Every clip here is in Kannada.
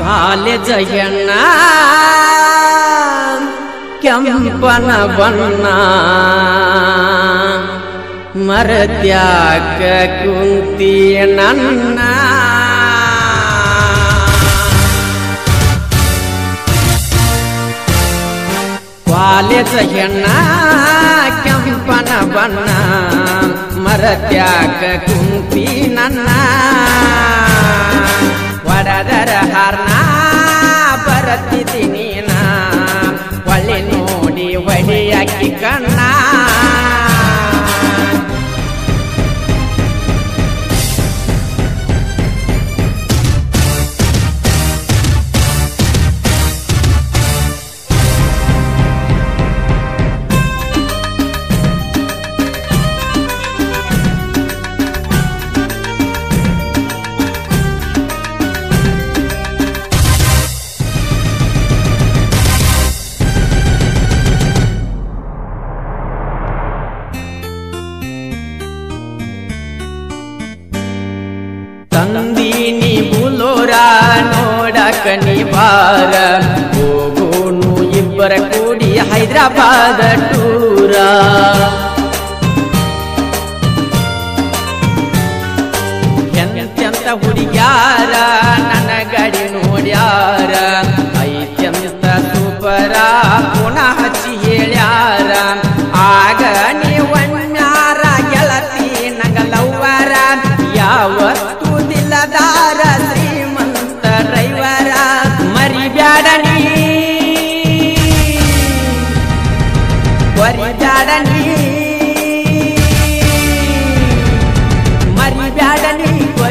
ಕಾಲೇಜ ಹೆಣ್ಣ ಕೆಂಪನ ಬಣ್ಣ ಮರತ್ಯಾಕ ಕುಂತಿ ನನ್ನ ಕಾಲೇಜ ಹೆಣ್ಣ ಕೆಂಪನ ಬಣ್ಣ ಮರತ್ಯಾಕ ಕುಂತಿ ನನ್ನ ತಂದೀನಿ ಬುಲೋರ ನೋಡಕ ನಿವಾರ? ಹೋಗೋನು ಇಬ್ಬರ ಕೂಡಿ ಹೈದರಾಬಾದ ಟೂರ. ಎಂತೆಂತ ಹುಡುಗ್ಯಾರ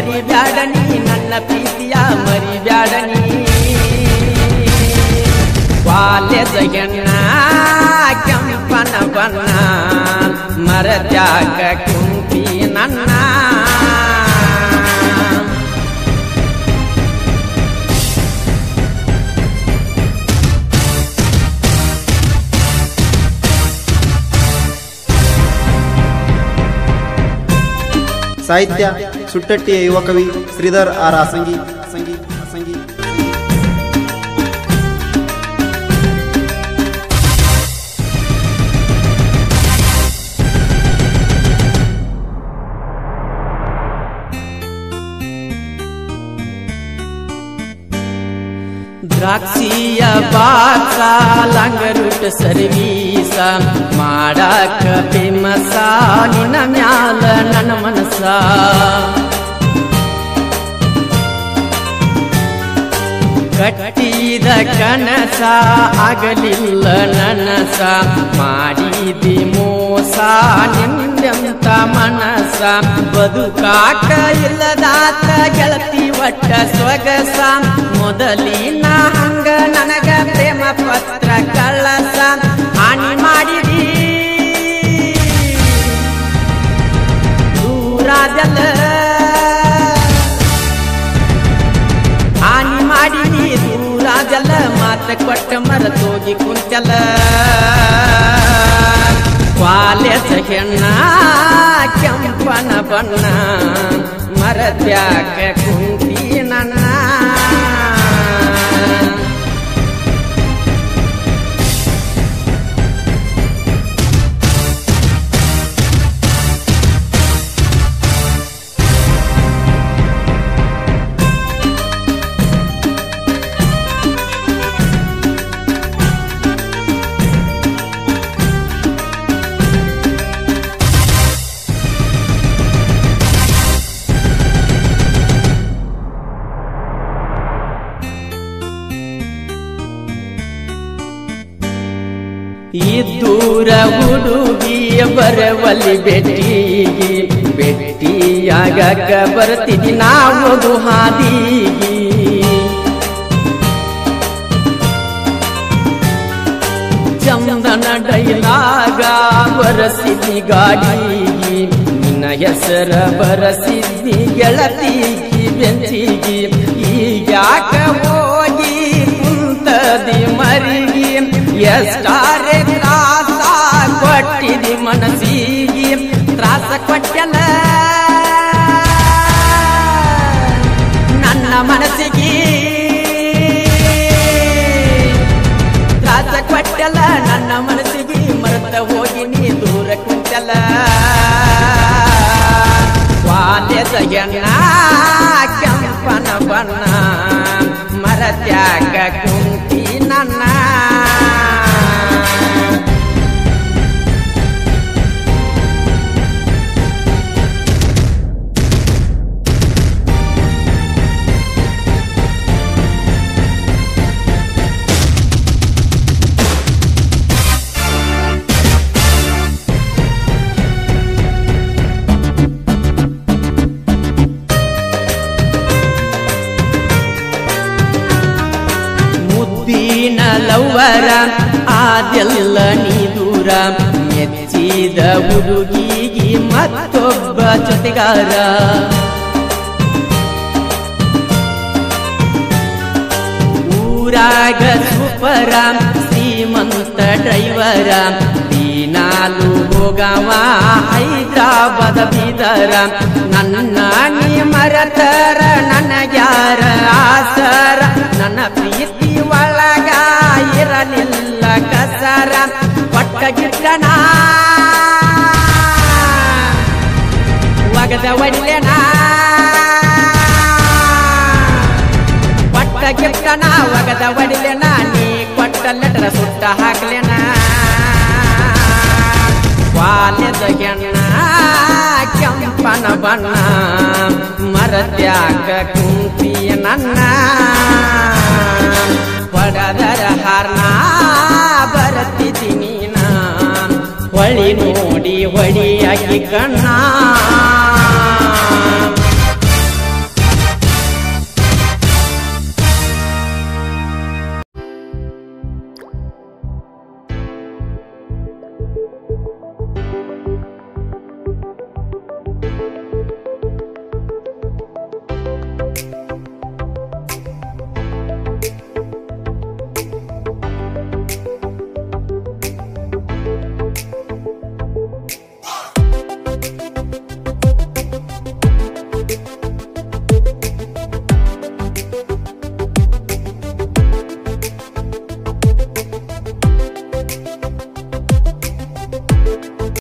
ಮರಿಬ್ಯಾಡನಿ ನನ್ನ ಪ್ರೀತಿಯ ಮರಿಬ್ಯಾಡನಿ ಕಾಲೇಜ ಹೆಣ್ಣ ಕೆಂಪನ ಬಣ್ಣ ಮರತ್ಯಾಕ ಕುಂಪಿ ನನ್ನ ಸಾಹಿತ್ಯ ಸುಟ್ಟಟ್ಟಿಯ ಯುವ ಕವಿ ಶ್ರೀಧರ್ ಆರ್ ಆಸಂಗಿ ಸಂಗಿ ಸಂಗಿ ದ್ರಾಕ್ಷಿಯ ಬಾಕ ಲಂಗರುಟ ಸರ್ವೀಸ ಮಾಡಾಕ ಫೇಮಸ ನಿನ್ನ ಮ್ಯಾಲ ನನ್ನ ಮನಸ ಕಟ್ಟಿದ ಕನಸ ಆಗಲಿಲ್ಲ ನನಸ. ಮಾಡಿದಿ ಮೋಸ, ನಿಂದೆಂತ ಮನಸ. ಬದುಕಾಕ ಇಲ್ಲದಾತ ಗೆಳತಿ ಒಟ್ಟ ಸ್ವಗಸ. ಮೊದಲಿನ ಹಂಗ ನನಗ ಪ್ರೇಮ ಪತ್ರ ಕಳಸ ದೂರಾದಲ್ಲ ಹಾನಿ ಮಾಡಿ ನೀ ದೂರಾದಲ್ಲ ಮಾತ ಕೊಟ್ಟ ಮರತೋಗಿ ಕುಂತಲ್ಲ ಕಾಲೇಜ ಹೆಣ್ಣ, ಕೆಂಪನ ಬಣ್ಣ, ಮರದ್ಯಾಕ ಕುಂತಿ ಇದ್ದೂರ ಹುಡುಗಿಯ ಬರವಲ್ಲಿ ಬೆಟ್ಟಿಗಿ, ಬೆಟ್ಟಿಯಾಗಕ ಬರ್ತಿದಿ ನಾವು ಹಾದಿಗಿ. ಚಂದನ ಡೈಲಾಗ ಬರಸಿದಿ ಗಾಡಿಗಿ, ನಿನ್ನ ಹೆಸರ ಬರಸಿದ್ದಿ ಗೆಳತಿಗಿ, ಬೆಂಚಿಗಿ. ಈಗ್ಯಾಕ ಹೋಗಿ ಕುಂತದಿ ಮರಿಗಿ? ಎಷ್ಟಾರೆ ಕಟ್ಟಿದಿ ಮನಸ್ಸಿಗೆ ತ್ರಾಸ ಕೊಟ್ಟಲ್ಲ. ನನ್ನ ಮನಸ್ಸಿಗೆ ತ್ರಾಸ ಕೊಟ್ಟಲ್ಲ. ನನ್ನ ಮನಸ್ಸಿಗೆ ಮರೆತ ಹೋಗಿ ನೀ ದೂರ ಕೊಟ್ಟಲ್ಲ ಕೆಂಪನ ಬಣ್ಣ ಮರತ್ಯಾಗ ಮುದ್ದಿನ ಲವ್ವರ ಆದೆಲ್ಲ ನೀ ದೂರ. ಮೆಚ್ಚಿದ ಹುಡುಗಿಗಿ ಮತ್ತೊಬ್ಬ ಜೊತೆಗಾರ. ಊರಾಗ ಸೂಪರ, ಶ್ರೀಮಂತ ಡ್ರೈವರ. ದಿನಾಲು ಹೋಗವ ಹೈದ್ರಾಬಾದ ಬೀದರ. ನನ್ನ ನೀ ಮರತರ ಒಗದ ಒಳ್ಳೆನಾ ಕೊಟ್ಟ ಗಿಟ್ಟನ ಒಗದ ಒಡಿಲೆನ ನೀ ಕೊಟ್ಟ ಲೆಟರ್ ಸುಟ್ಟ ಹಾಕ್ಲೆನ ವಾಲ್ಯದ ಗೆಣ್ಣ ಕೆಂಪನ ಬಣ್ಣ ಮರತ್ಯಾಗ ಕುಂತಿಯ ನನ್ನ ಪಡದರ ಹಾರ್ನ ಬರತಿದ್ದೀನಿ ನಾ ಹೊಳಿ ನೋಡಿ ಹೊಳಿಯಾಗಿ ಕಣ್ಣ